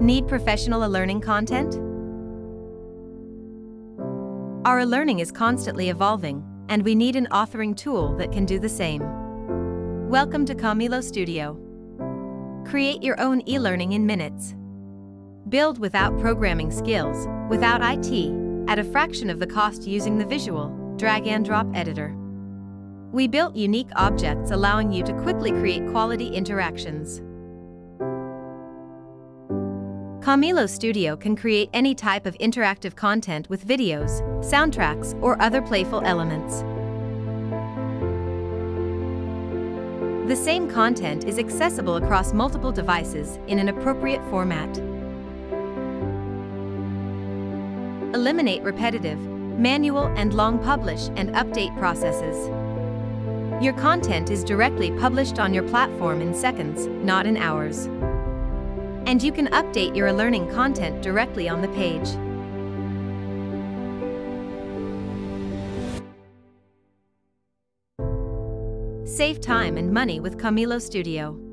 Need professional e-learning content? Our e-learning is constantly evolving, and we need an authoring tool that can do the same. Welcome to Chamilo Studio. Create your own e-learning in minutes. Build without programming skills, without IT, at a fraction of the cost using the visual, drag and drop editor. We built unique objects allowing you to quickly create quality interactions. Chamilo Studio can create any type of interactive content with videos, soundtracks, or other playful elements. The same content is accessible across multiple devices in an appropriate format. Eliminate repetitive, manual and long publish and update processes. Your content is directly published on your platform in seconds, not in hours and you can update your learning content directly on the page. Save time and money with Chamilo Studio.